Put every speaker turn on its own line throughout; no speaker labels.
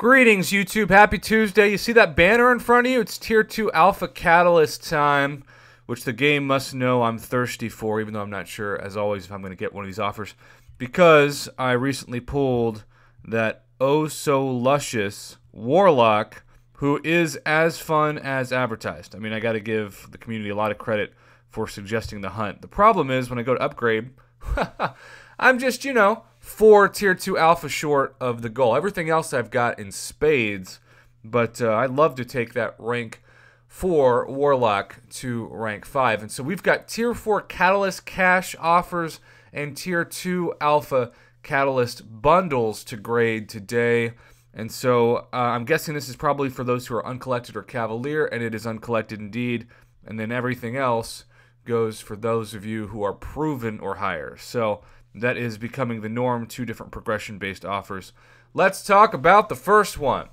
Greetings, YouTube. Happy Tuesday. You see that banner in front of you? It's Tier 2 Alpha Catalyst time, which the game must know I'm thirsty for, even though I'm not sure, as always, if I'm going to get one of these offers. Because I recently pulled that oh so luscious Warlock, who is as fun as advertised. I mean, I got to give the community a lot of credit for suggesting the hunt. The problem is when I go to upgrade, I'm just, you know, four tier two alpha short of the goal. Everything else I've got in spades, but uh, I'd love to take that rank four warlock to rank five. And so we've got tier four catalyst cash offers and tier two alpha catalyst bundles to grade today. And so uh, I'm guessing this is probably for those who are uncollected or cavalier, and it is uncollected indeed. And then everything else goes for those of you who are proven or higher. So that is becoming the norm, two different progression based offers. Let's talk about the first one.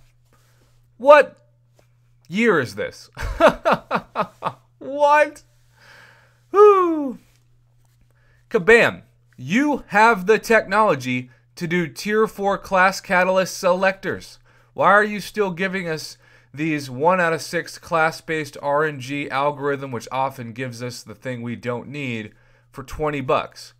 What year is this? what? Whoo! Kabam! You have the technology to do tier 4 class catalyst selectors. Why are you still giving us these 1 out of 6 class based RNG algorithm, which often gives us the thing we don't need, for 20 bucks?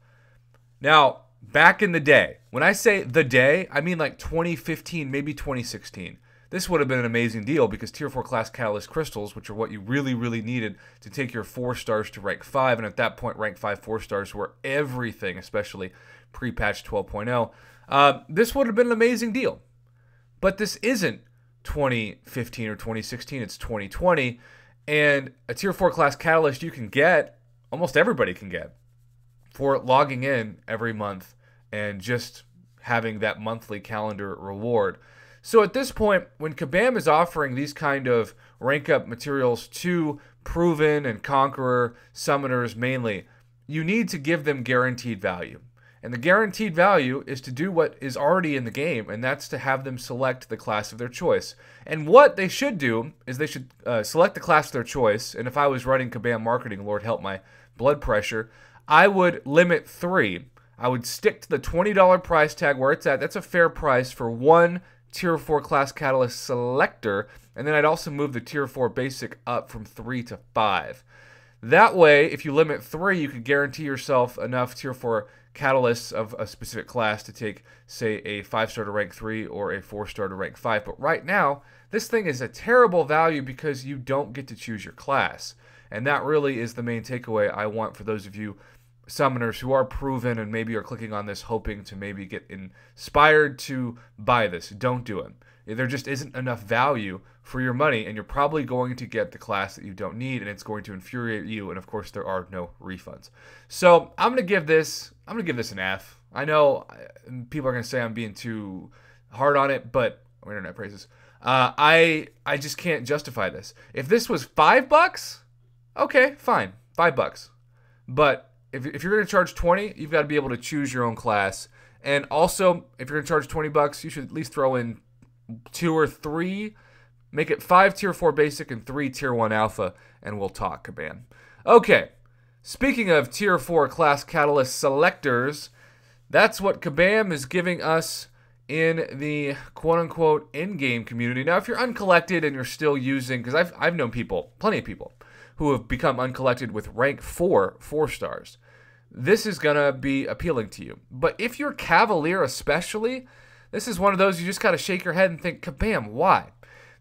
Now, back in the day, when I say the day, I mean like 2015, maybe 2016. This would have been an amazing deal because Tier 4 class Catalyst crystals, which are what you really, really needed to take your 4 stars to rank 5, and at that point, rank 5 4 stars were everything, especially pre patch 12.0. Uh, this would have been an amazing deal. But this isn't 2015 or 2016, it's 2020. And a Tier 4 class Catalyst you can get, almost everybody can get for logging in every month and just having that monthly calendar reward. So at this point, when Kabam is offering these kind of rank up materials to proven and conqueror summoners mainly, you need to give them guaranteed value. And the guaranteed value is to do what is already in the game, and that's to have them select the class of their choice. And what they should do is they should uh, select the class of their choice. And if I was running Kabam marketing, Lord help my blood pressure, I would limit three. I would stick to the $20 price tag where it's at. That's a fair price for one Tier 4 Class Catalyst Selector. And then I'd also move the Tier 4 Basic up from 3 to 5. That way, if you limit 3, you could guarantee yourself enough Tier 4 catalysts of a specific class to take, say, a 5 star to rank 3 or a 4 star to rank 5. But right now, this thing is a terrible value because you don't get to choose your class. And that really is the main takeaway I want for those of you summoners who are proven and maybe are clicking on this hoping to maybe get inspired to buy this. Don't do it. There just isn't enough value for your money, and you're probably going to get the class that you don't need, and it's going to infuriate you. And of course, there are no refunds. So I'm gonna give this. I'm gonna give this an F. I know uh, people are gonna say I'm being too hard on it, but internet praises. Uh, I I just can't justify this. If this was five bucks, okay, fine, five bucks. But if, if you're going to charge 20, you've got to be able to choose your own class. And also, if you're going to charge 20 bucks, you should at least throw in two or three. Make it five tier 4 basic and three tier 1 alpha, and we'll talk, Kabam. Okay, speaking of tier 4 class catalyst selectors, that's what Kabam is giving us in the quote unquote in game community. Now, if you're uncollected and you're still using, because I've, I've known people, plenty of people, who have become uncollected with rank 4, 4 stars this is going to be appealing to you. But if you're Cavalier, especially, this is one of those you just got to shake your head and think, kabam, why?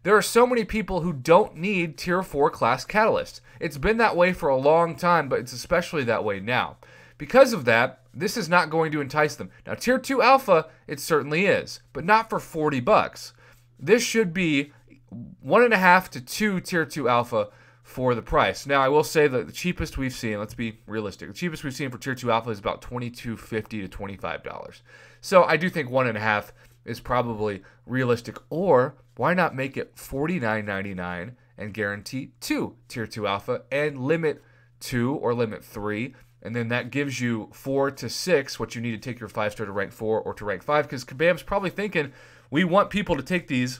There are so many people who don't need tier 4 class catalysts. It's been that way for a long time, but it's especially that way now. Because of that, this is not going to entice them. Now, tier 2 alpha, it certainly is, but not for 40 bucks. This should be one and a half to two tier 2 alpha for the price. Now, I will say that the cheapest we've seen, let's be realistic, the cheapest we've seen for Tier 2 Alpha is about $22.50 to $25. So I do think one and a half is probably realistic. Or why not make it $49.99 and guarantee two Tier 2 Alpha and limit two or limit three? And then that gives you four to six, what you need to take your five star to rank four or to rank five. Because Kabam's probably thinking, we want people to take these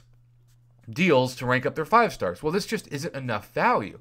deals to rank up their five stars. Well, this just isn't enough value.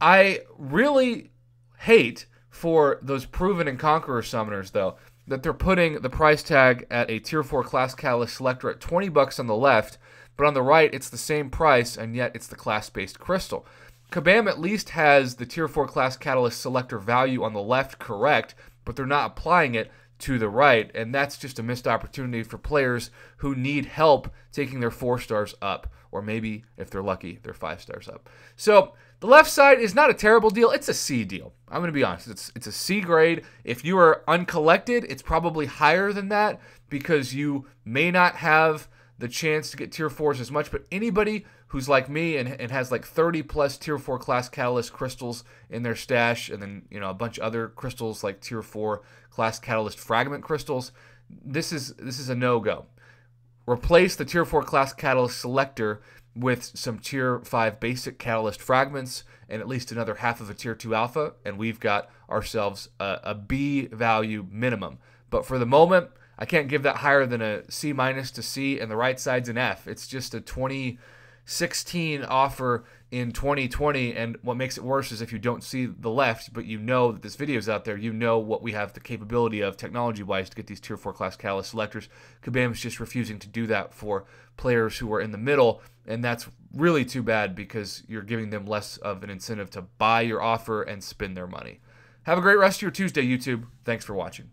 I really hate for those proven and conqueror summoners, though, that they're putting the price tag at a tier 4 class catalyst selector at 20 bucks on the left, but on the right it's the same price and yet it's the class based crystal. Kabam at least has the tier 4 class catalyst selector value on the left correct, but they're not applying it to the right, and that's just a missed opportunity for players who need help taking their four stars up, or maybe if they're lucky, their five stars up. So the left side is not a terrible deal. It's a C deal. I'm going to be honest. It's it's a C grade. If you are uncollected, it's probably higher than that because you may not have the chance to get tier fours as much. But anybody who's like me and, and has like 30 plus tier four class catalyst crystals in their stash, and then you know a bunch of other crystals like tier four class catalyst fragment crystals, this is this is a no go. Replace the tier four class catalyst selector with some tier 5 basic catalyst fragments and at least another half of a tier 2 alpha, and we've got ourselves a, a B value minimum. But for the moment, I can't give that higher than a C minus to C, and the right side's an F. It's just a 2016 offer in 2020, and what makes it worse is if you don't see the left, but you know that this video is out there, you know what we have the capability of technology-wise to get these Tier 4 class catalyst selectors. Kabam is just refusing to do that for players who are in the middle, and that's really too bad because you're giving them less of an incentive to buy your offer and spend their money. Have a great rest of your Tuesday, YouTube. Thanks for watching.